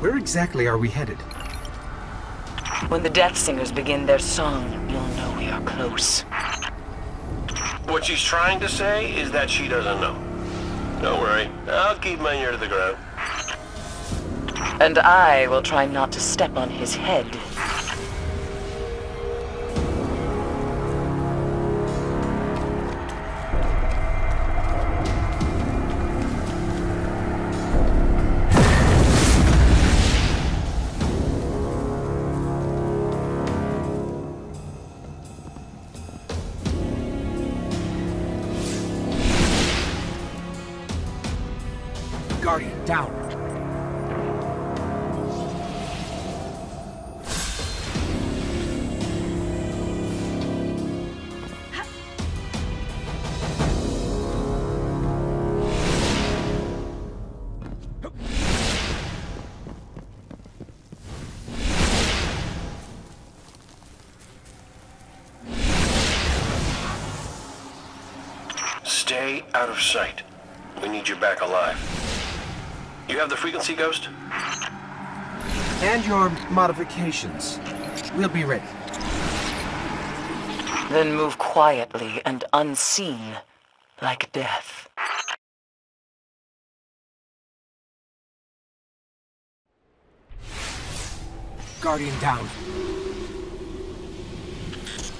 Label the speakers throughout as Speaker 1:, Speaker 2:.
Speaker 1: Where exactly are we headed?
Speaker 2: When the Death Singers begin their song, you'll know we are close.
Speaker 3: What she's trying to say is that she doesn't know. Don't worry, I'll keep my ear to the ground.
Speaker 2: And I will try not to step on his head.
Speaker 1: Guardian, down.
Speaker 3: Stay out of sight. We need you back alive. You have the frequency, Ghost?
Speaker 1: And your modifications. We'll be ready.
Speaker 2: Then move quietly and unseen, like death.
Speaker 1: Guardian down.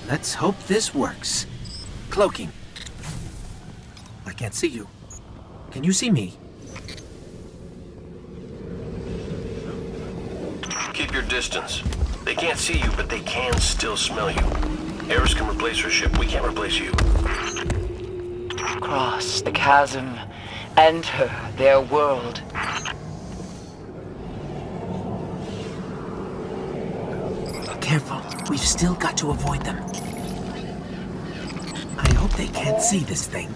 Speaker 1: Let's hope this works. Cloaking. I can't see you. Can you see me?
Speaker 3: Keep your distance. They can't see you, but they can still smell you. Eris can replace her ship. We can't replace you.
Speaker 2: Cross the chasm. Enter their world.
Speaker 1: Careful. We've still got to avoid them. I hope they can't see this thing.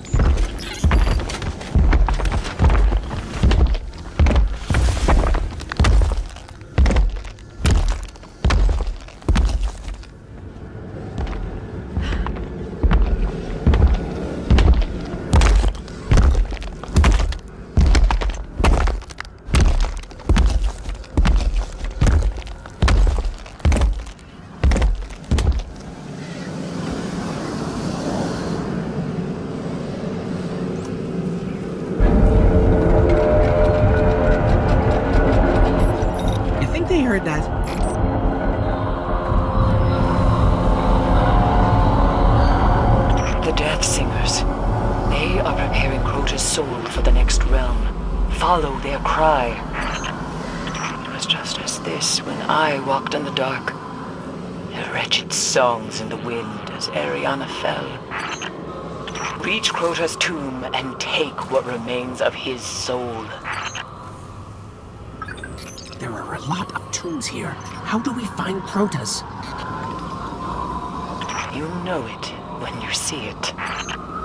Speaker 2: Death Singers. They are preparing Crota's soul for the next realm. Follow their cry. It was just as this when I walked in the dark. Their wretched songs in the wind as Eriana fell. Reach Crota's tomb and take what remains of his soul.
Speaker 1: There are a lot of tombs here. How do we find Crota's?
Speaker 2: You know it when you see it.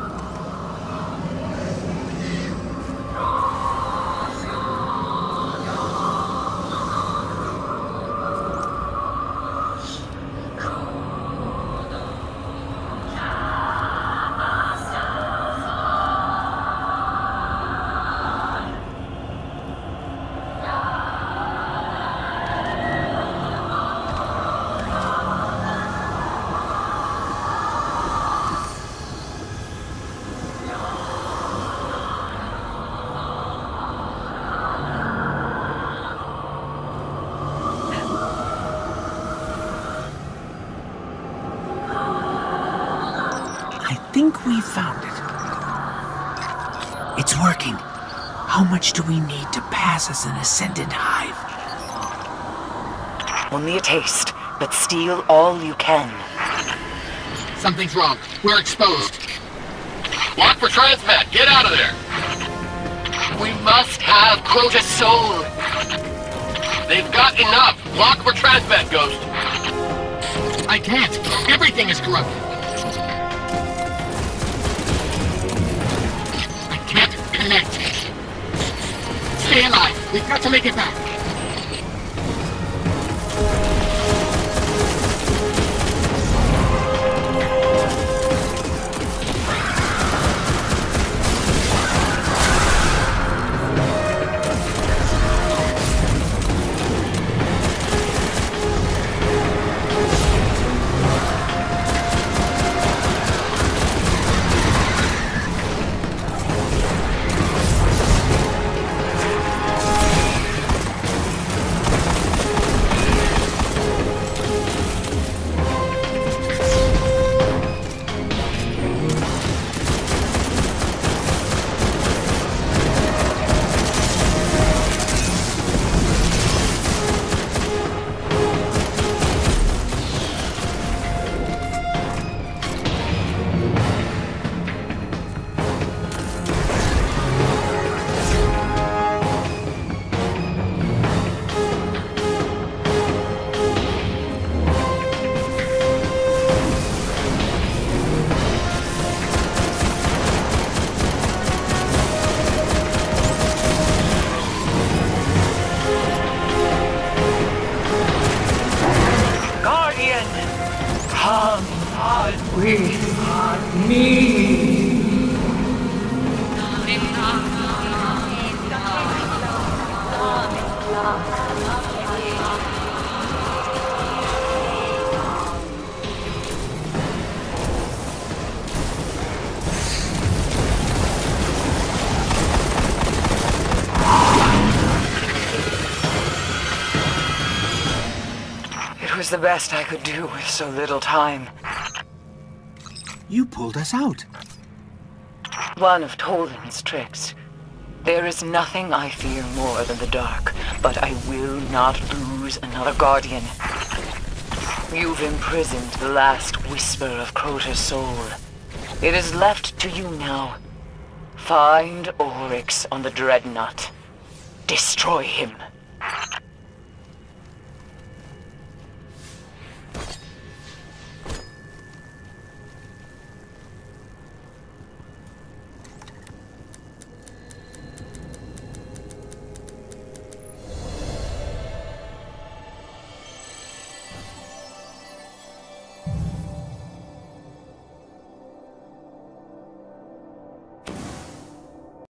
Speaker 1: Think we found it. It's working. How much do we need to pass as an Ascendant Hive?
Speaker 2: Only a taste, but steal all you can.
Speaker 4: Something's wrong. We're exposed. Walk for transmat. Get out of there. We must have Crota's soul. They've got enough. Walk for transmat, Ghost. I can't. Everything is corrupted. Can't. Stay alive. We've got to make it back.
Speaker 2: Are me. It was the best I could do with so little time.
Speaker 1: You pulled us out.
Speaker 2: One of Toland's tricks. There is nothing I fear more than the dark, but I will not lose another guardian. You've imprisoned the last whisper of Crota's soul. It is left to you now. Find Oryx on the Dreadnought. Destroy him.